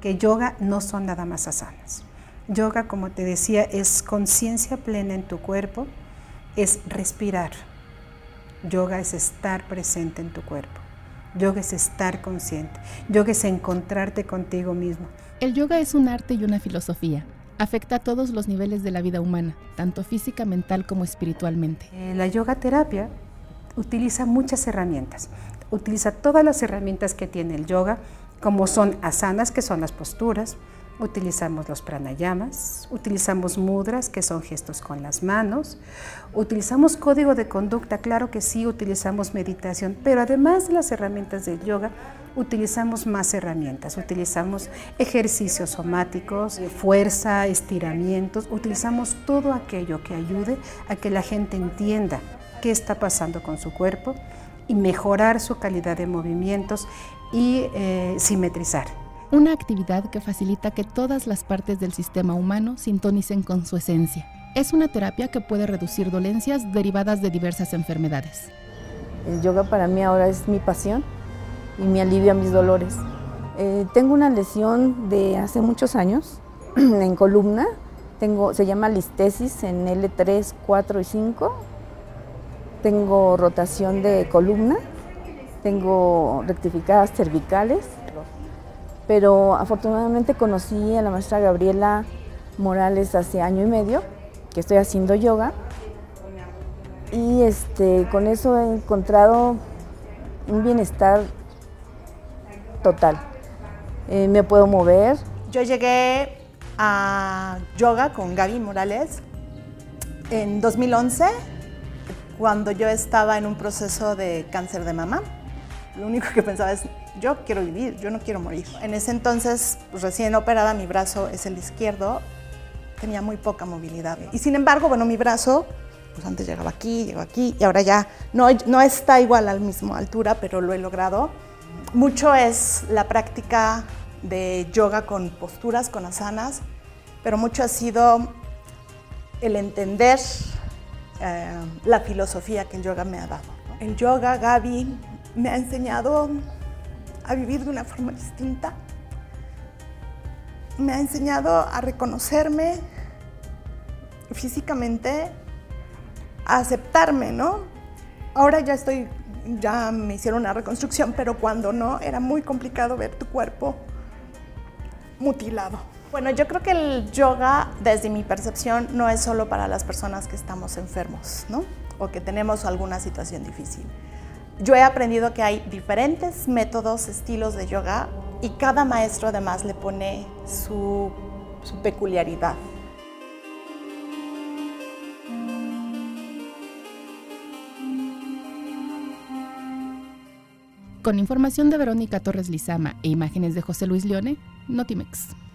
Que yoga no son nada más asanas. Yoga, como te decía, es conciencia plena en tu cuerpo, es respirar. Yoga es estar presente en tu cuerpo. Yoga es estar consciente. Yoga es encontrarte contigo mismo. El yoga es un arte y una filosofía. Afecta a todos los niveles de la vida humana, tanto física, mental como espiritualmente. Eh, la yoga terapia utiliza muchas herramientas. Utiliza todas las herramientas que tiene el yoga, como son asanas, que son las posturas, utilizamos los pranayamas, utilizamos mudras, que son gestos con las manos, utilizamos código de conducta, claro que sí, utilizamos meditación, pero además de las herramientas del yoga, utilizamos más herramientas, utilizamos ejercicios somáticos, fuerza, estiramientos, utilizamos todo aquello que ayude a que la gente entienda qué está pasando con su cuerpo y mejorar su calidad de movimientos y eh, simetrizar. Una actividad que facilita que todas las partes del sistema humano sintonicen con su esencia. Es una terapia que puede reducir dolencias derivadas de diversas enfermedades. El yoga para mí ahora es mi pasión y me alivia mis dolores. Eh, tengo una lesión de hace muchos años en columna, tengo, se llama listesis en L3, 4 y 5. Tengo rotación de columna, tengo rectificadas cervicales, pero afortunadamente conocí a la maestra Gabriela Morales hace año y medio, que estoy haciendo yoga, y este, con eso he encontrado un bienestar total. Eh, me puedo mover. Yo llegué a yoga con Gaby Morales en 2011, cuando yo estaba en un proceso de cáncer de mama. Lo único que pensaba es, yo quiero vivir, yo no quiero morir. En ese entonces, pues, recién operada, mi brazo es el izquierdo, tenía muy poca movilidad. Y sin embargo, bueno, mi brazo, pues antes llegaba aquí, llegó aquí, y ahora ya no, no está igual a la misma altura, pero lo he logrado. Mucho es la práctica de yoga con posturas, con asanas, pero mucho ha sido el entender eh, la filosofía que el yoga me ha dado. El yoga, Gaby, me ha enseñado a vivir de una forma distinta. Me ha enseñado a reconocerme físicamente, a aceptarme, ¿no? Ahora ya estoy ya me hicieron una reconstrucción, pero cuando no, era muy complicado ver tu cuerpo mutilado. Bueno, yo creo que el yoga, desde mi percepción, no es solo para las personas que estamos enfermos, ¿no? O que tenemos alguna situación difícil. Yo he aprendido que hay diferentes métodos, estilos de yoga y cada maestro además le pone su, su peculiaridad. Con información de Verónica Torres Lizama e imágenes de José Luis Leone, Notimex.